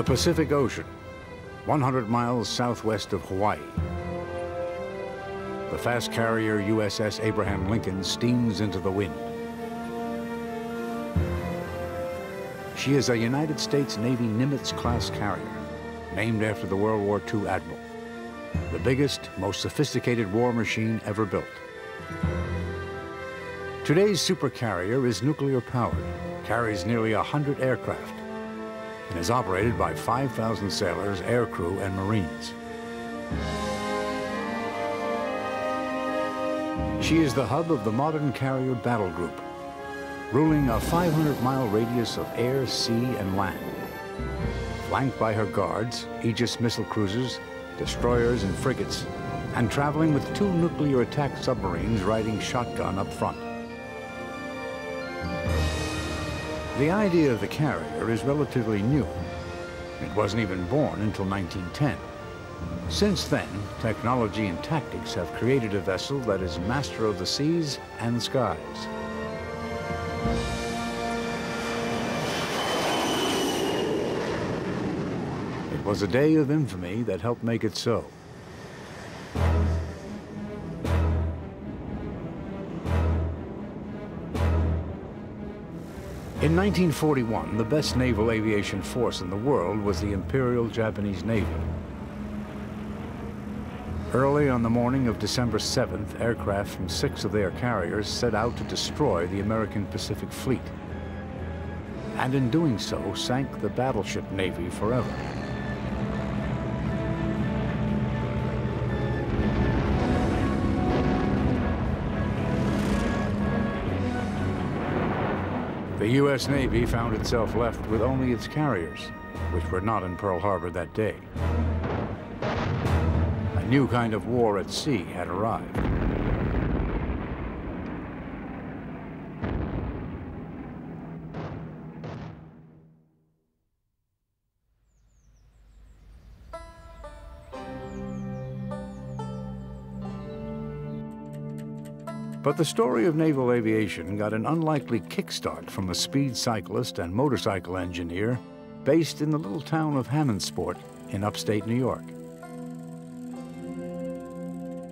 The Pacific Ocean, 100 miles southwest of Hawaii. The fast carrier USS Abraham Lincoln steams into the wind. She is a United States Navy Nimitz-class carrier, named after the World War II admiral. The biggest, most sophisticated war machine ever built. Today's supercarrier is nuclear-powered, carries nearly 100 aircraft, and is operated by 5,000 sailors, aircrew, and Marines. She is the hub of the modern carrier battle group, ruling a 500-mile radius of air, sea, and land. Flanked by her guards, Aegis missile cruisers, destroyers, and frigates, and traveling with two nuclear attack submarines riding shotgun up front. The idea of the carrier is relatively new. It wasn't even born until 1910. Since then, technology and tactics have created a vessel that is master of the seas and skies. It was a day of infamy that helped make it so. In 1941, the best naval aviation force in the world was the Imperial Japanese Navy. Early on the morning of December 7th, aircraft from six of their carriers set out to destroy the American Pacific Fleet. And in doing so, sank the battleship Navy forever. The U.S. Navy found itself left with only its carriers, which were not in Pearl Harbor that day. A new kind of war at sea had arrived. But the story of naval aviation got an unlikely kickstart from a speed cyclist and motorcycle engineer based in the little town of Hammondsport in upstate New York.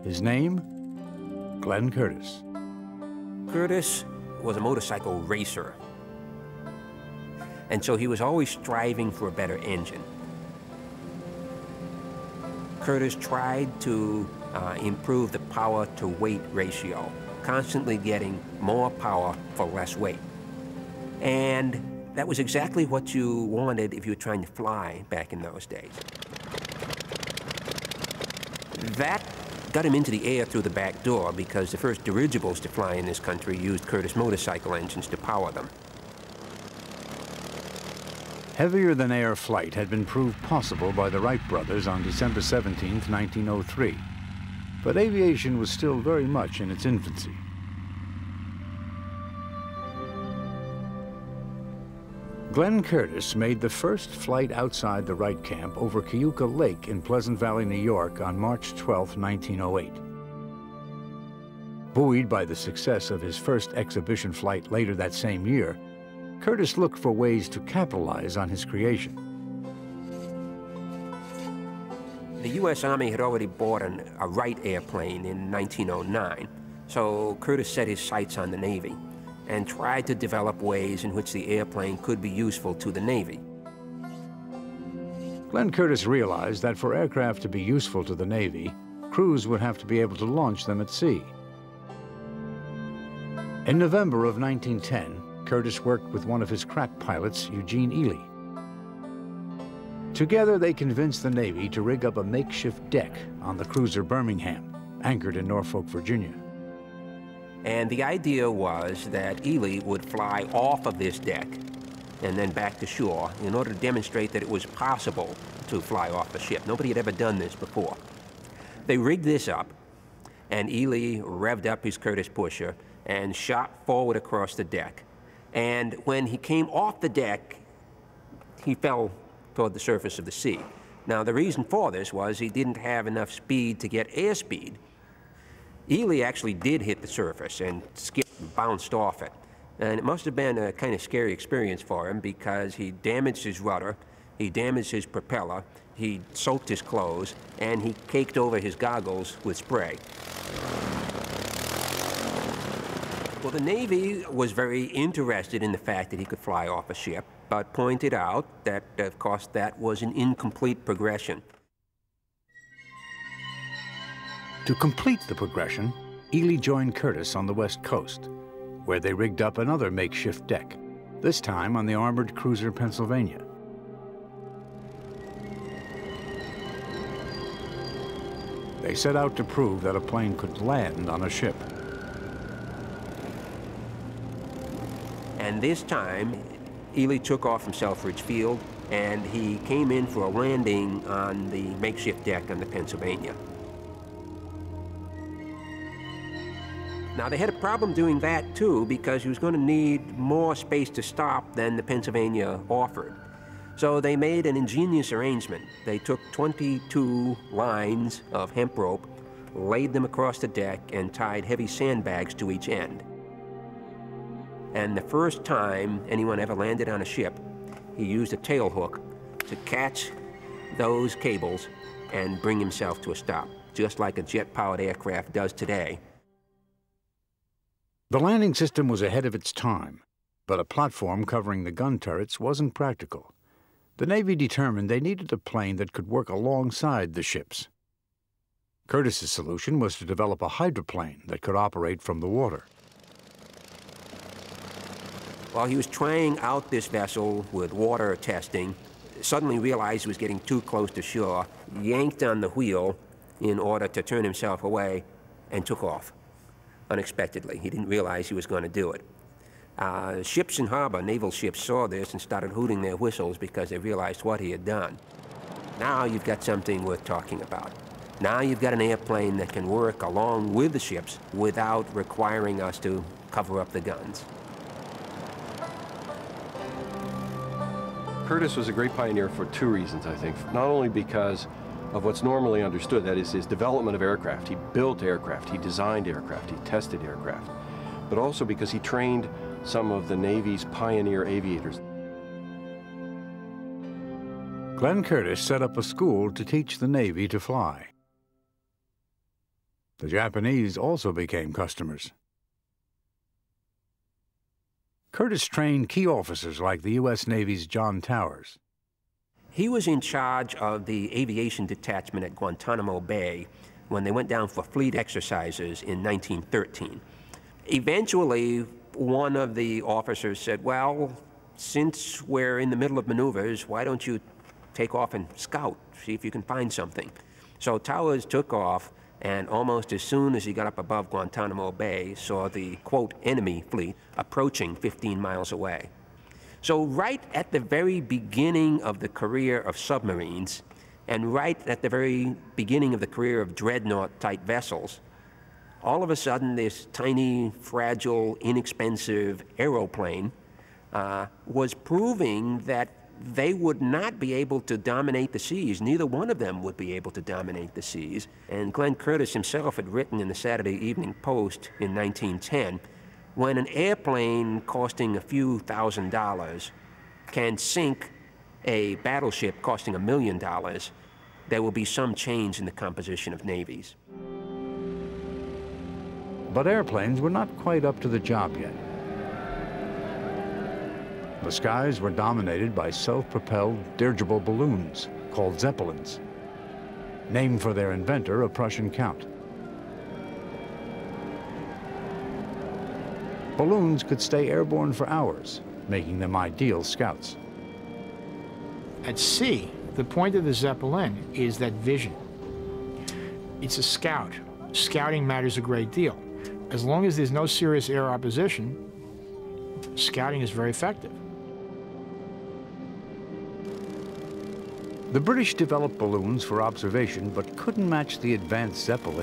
His name? Glenn Curtiss. Curtiss was a motorcycle racer. And so he was always striving for a better engine. Curtiss tried to uh, improve the power to weight ratio constantly getting more power for less weight. And that was exactly what you wanted if you were trying to fly back in those days. That got him into the air through the back door because the first dirigibles to fly in this country used Curtiss motorcycle engines to power them. Heavier than air flight had been proved possible by the Wright brothers on December 17, 1903 but aviation was still very much in its infancy. Glenn Curtiss made the first flight outside the Wright camp over Keuka Lake in Pleasant Valley, New York on March 12, 1908. Buoyed by the success of his first exhibition flight later that same year, Curtiss looked for ways to capitalize on his creation. The U.S. Army had already bought an, a Wright airplane in 1909, so Curtiss set his sights on the Navy and tried to develop ways in which the airplane could be useful to the Navy. Glenn Curtiss realized that for aircraft to be useful to the Navy, crews would have to be able to launch them at sea. In November of 1910, Curtiss worked with one of his crack pilots, Eugene Ely. Together, they convinced the Navy to rig up a makeshift deck on the cruiser Birmingham, anchored in Norfolk, Virginia. And the idea was that Ely would fly off of this deck and then back to shore in order to demonstrate that it was possible to fly off a ship. Nobody had ever done this before. They rigged this up, and Ely revved up his Curtiss pusher and shot forward across the deck. And when he came off the deck, he fell toward the surface of the sea. Now, the reason for this was he didn't have enough speed to get airspeed. Ely actually did hit the surface and skipped and bounced off it. And it must have been a kind of scary experience for him because he damaged his rudder, He damaged his propeller, he soaked his clothes, and he caked over his goggles with spray. Well, the Navy was very interested in the fact that he could fly off a ship, but pointed out that, of course, that was an incomplete progression. To complete the progression, Ely joined Curtiss on the west coast, where they rigged up another makeshift deck, this time on the armored cruiser Pennsylvania. They set out to prove that a plane could land on a ship. And this time, Ely took off from Selfridge Field, and he came in for a landing on the makeshift deck on the Pennsylvania. Now, they had a problem doing that, too, because he was going to need more space to stop than the Pennsylvania offered. So they made an ingenious arrangement. They took 22 lines of hemp rope, laid them across the deck, and tied heavy sandbags to each end. And the first time anyone ever landed on a ship, he used a tail hook to catch those cables and bring himself to a stop, just like a jet-powered aircraft does today. The landing system was ahead of its time, but a platform covering the gun turrets wasn't practical. The Navy determined they needed a plane that could work alongside the ships. Curtiss's solution was to develop a hydroplane that could operate from the water. While he was trying out this vessel with water testing, suddenly realized he was getting too close to shore, yanked on the wheel in order to turn himself away, and took off unexpectedly. He didn't realize he was going to do it. Uh, ships in harbor, naval ships, saw this and started hooting their whistles because they realized what he had done. Now you've got something worth talking about. Now you've got an airplane that can work along with the ships without requiring us to cover up the guns. Curtiss was a great pioneer for two reasons, I think. Not only because of what's normally understood, that is his development of aircraft. He built aircraft, he designed aircraft, he tested aircraft, but also because he trained some of the Navy's pioneer aviators. Glenn Curtiss set up a school to teach the Navy to fly. The Japanese also became customers. Curtiss trained key officers like the U.S. Navy's John Towers. He was in charge of the aviation detachment at Guantanamo Bay when they went down for fleet exercises in 1913. Eventually, one of the officers said, Well, since we're in the middle of maneuvers, why don't you take off and scout, see if you can find something? So Towers took off, and almost as soon as he got up above Guantanamo Bay, saw the, quote, enemy fleet approaching 15 miles away. So, right at the very beginning of the career of submarines, and right at the very beginning of the career of dreadnought type vessels, all of a sudden, this tiny, fragile, inexpensive aeroplane uh, was proving that they would not be able to dominate the seas. Neither one of them would be able to dominate the seas. And Glenn Curtiss himself had written in the Saturday Evening Post in 1910 when an airplane costing a few thousand dollars can sink a battleship costing a million dollars, there will be some change in the composition of navies. But airplanes were not quite up to the job yet. The skies were dominated by self-propelled dirigible balloons called Zeppelins, named for their inventor, a Prussian count. Balloons could stay airborne for hours, making them ideal scouts. At sea, the point of the Zeppelin is that vision. It's a scout. Scouting matters a great deal. As long as there's no serious air opposition, scouting is very effective. The British developed balloons for observation, but couldn't match the advanced Zeppelin